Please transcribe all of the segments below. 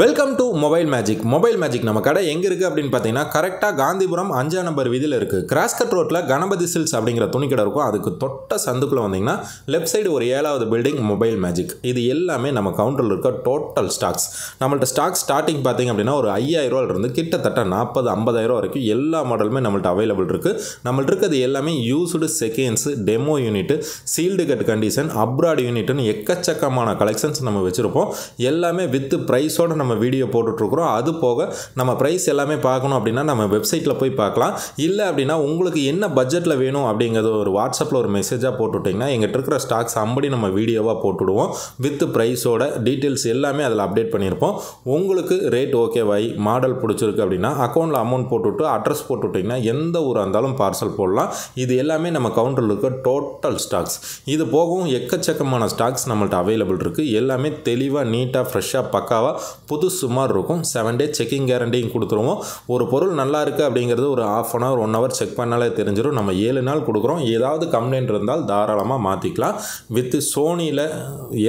Welcome to mobile magic mobile magic நம்ம கடை எங்கே இருக்குது அப்படின்னு பார்த்தீங்கன்னா கரெக்டாக காந்திபுரம் அஞ்சாம் நம்பர் வீதியில் இருக்குது கிராஸ்கட் ரோட்டில் கணபதி சில்ஸ் அப்படிங்கிற துணிக்கடை இருக்கும். அதுக்கு தொட்ட சந்துக்குள்ளே வந்தீங்கன்னா லெஃப்ட் சைடு ஒரு ஏழாவது பில்டிங் மொபைல் மேஜிக் இது எல்லாமே நம்ம கவுண்டரில் இருக்க டோட்டல் ஸ்டாக்ஸ் நம்மள்ட்ட ஸ்டாக் ஸ்டார்டிங் பார்த்தீங்க அப்படின்னா ஒரு ஐயாயிரம் இருந்து கிட்டத்தட்ட நாற்பது ஐம்பதாயிரம் வரைக்கும் எல்லா மாடலுமே நம்மள்ட்ட அவைலபிள் இருக்குது நம்மள்ட்ட இருக்கிறது எல்லாமே used seconds demo unit sealed cut condition abroad யூனிட்னு எக்கச்சக்கமான கலெக்ஷன்ஸ் நம்ம வச்சுருப்போம். எல்லாமே வித் ப்ரைஸோட நம்ம வீடியோ போட்டுட்ருக்குறோம். அது போக நம்ம ப்ரைஸ் எல்லாமே பார்க்கணும் அப்படின்னா நம்ம வெப்சைட்டில் போய் பார்க்கலாம். இல்லை அப்படின்னா உங்களுக்கு என்ன பட்ஜெட்டில் வேணும் அப்படிங்கிறது ஒரு வாட்ஸ்அப்பில் ஒரு மெசேஜாக போட்டுவிட்டிங்கன்னா எங்கிட்ட இருக்கிற ஸ்டாக்ஸ் அம்படி நம்ம வீடியோவாக போட்டுவிடுவோம் வித் ப்ரைஸோட டீட்டெயில்ஸ் எல்லாமே அதில் அப்டேட் பண்ணியிருப்போம். உங்களுக்கு ரேட் ஓகேவாய் மாடல் பிடிச்சிருக்கு அப்படின்னா அக்கௌண்ட்டில் அமௌண்ட் போட்டுவிட்டு அட்ரஸ் போட்டுவிட்டிங்கன்னா எந்த ஊராக இருந்தாலும் பார்சல் போடலாம். இது எல்லாமே நம்ம கவுண்டரில் இருக்க டோட்டல் ஸ்டாக்ஸ் இது போகவும் எக்கச்சக்கமான ஸ்டாக்ஸ் நம்மள்ட்ட அவைலபிள் இருக்குது எல்லாமே தெளிவாக நீட்டாக ஃப்ரெஷ்ஷாக பக்காவாக புதுசு சுமார் இருக்கும். செவன் டே செக்கிங் கேரண்டியும் கொடுத்துருவோம். ஒரு பொருள் நல்லா இருக்குது அப்படிங்கிறது ஒரு half an hour one hour check பண்ணாலே தெரிஞ்சிடும் நம்ம ஏழு நாள் கொடுக்குறோம். ஏதாவது கம்ப்ளைண்ட் இருந்தால் தாராளமாக மாற்றிக்கலாம் வித்து சோனியில்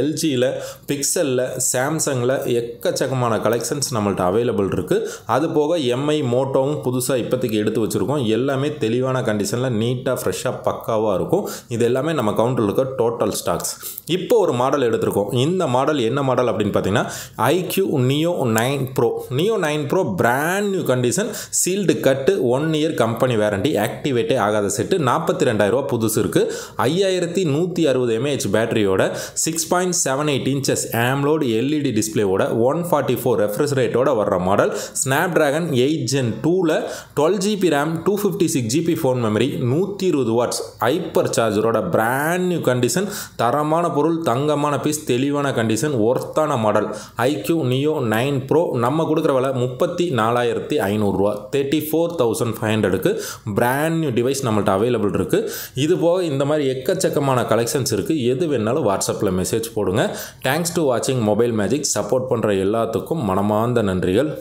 எல்ஜியில் பிக்சலில் சாம்சங்கில் எக்கச்சக்கமான கலெக்ஷன்ஸ் நம்மள்ட்ட அவைலபிள் இருக்குது அது போக எம்ஐ மோட்டோவும் புதுசாக இப்போதைக்கு எடுத்து வச்சுருக்கோம். எல்லாமே தெளிவான கண்டிஷனில் நீட்டாக ஃப்ரெஷ்ஷாக பக்காவாக இருக்கும். இது எல்லாமே நம்ம கவுண்டரில் இருக்க டோட்டல் ஸ்டாக்ஸ் இப்போ ஒரு மாடல் எடுத்திருக்கோம். இந்த மாடல் என்ன மாடல் அப்படின்னு பார்த்தீங்கன்னா iQOO Neo nine pro Neo nine pro brand new condition sealed கட்டு ஒன் இயர் கம்பெனி வேரண்டி ஆக்டிவேட்டே ஆகாத செட்டு நாற்பத்தி ரெண்டாயிரரூவா புதுசு இருக்குது ஐயாயிரத்தி நூற்றி அறுபது mAh பேட்டரியோட six point seven eight inches AMOLED LED டிஸ்பிளேவோட one forty four refresh ரேட்டோட வர்ற model snap dragon eight gen டூவில் twelve GB RAM two fifty six GB phone memory நூற்றி இருபது வாட்ஸ் ஹைப்பர் சார்ஜரோட பிராண்ட் நியூ கண்டிஷன் தரமான பொருள் தங்கமான piece தெளிவான கண்டிஷன் ஒர்த்தான model iQOO Neo nine pro நம்ம கொடுக்குற விலை முப்பத்தி நாலாயிரத்தி ஐநூறுரூவா தேர்ட்டி ஃபோர் தௌசண்ட் ஃபைவ் ஹண்ட்ரடுக்கு பிராண்ட் நியூ டிவைஸ் நம்மள்ட்ட அவைலபிள் இருக்குது இது போக இந்த மாதிரி எக்கச்சக்கமான கலெக்ஷன்ஸ் இருக்குது எது வேணாலும் வாட்ஸ்அப்பில் மெசேஜ் போடுங்க. தேங்க்ஸ் டு வாட்சிங் மொபைல் மேஜிக் சப்போர்ட் பண்ணுற எல்லாத்துக்கும் மனமார்ந்த நன்றிகள்.